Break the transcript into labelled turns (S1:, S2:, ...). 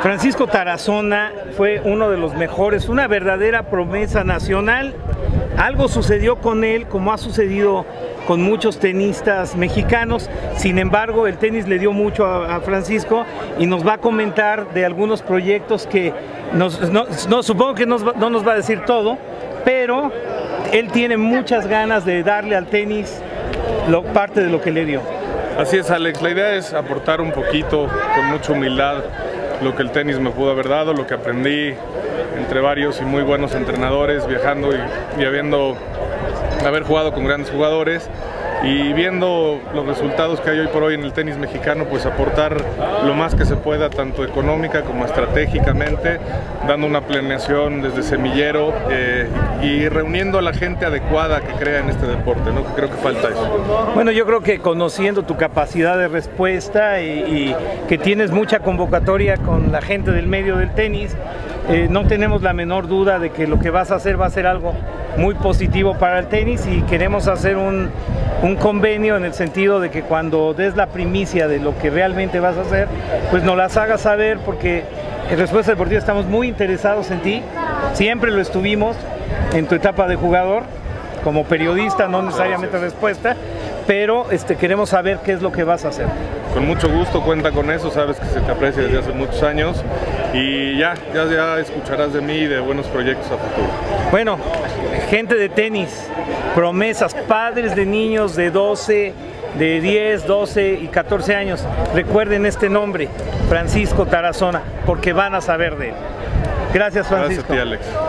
S1: Francisco Tarazona fue uno de los mejores, una verdadera promesa nacional. Algo sucedió con él, como ha sucedido con muchos tenistas mexicanos. Sin embargo, el tenis le dio mucho a, Francisco y nos va a comentar de algunos proyectos que nos, no, supongo que no nos va a decir todo, pero él tiene muchas ganas de darle al tenis lo, parte de lo que le dio.
S2: Así es, Alex. La idea es aportar un poquito, con mucha humildad, lo que el tenis me pudo haber dado, lo que aprendí entre varios y muy buenos entrenadores, viajando y, y habiendo haber jugado con grandes jugadores y viendo los resultados que hay hoy por hoy en el tenis mexicano, pues aportar lo más que se pueda, tanto económica como estratégicamente, dando una planeación desde semillero eh, y reuniendo a la gente adecuada que crea en este deporte, ¿no? creo que falta eso.
S1: Bueno, yo creo que conociendo tu capacidad de respuesta y, que tienes mucha convocatoria con la gente del medio del tenis, eh, no tenemos la menor duda de que lo que vas a hacer va a ser algo muy positivo para el tenis y queremos hacer un, un convenio en el sentido de que cuando des la primicia de lo que realmente vas a hacer, pues nos las hagas saber porque en Respuesta Deportiva estamos muy interesados en ti, siempre lo estuvimos en tu etapa de jugador, como periodista, no necesariamente respuesta, pero este, queremos saber qué es lo que vas a hacer.
S2: Con mucho gusto, cuenta con eso, sabes que se te aprecia desde hace muchos años y ya, ya, ya escucharás de mí y de buenos proyectos a futuro.
S1: Bueno, gente de tenis, promesas, padres de niños de 12, de 10, 12 y 14 años, recuerden este nombre, Francisco Tarazona, porque van a saber de él. Gracias, Francisco.
S2: Gracias a ti, Alex.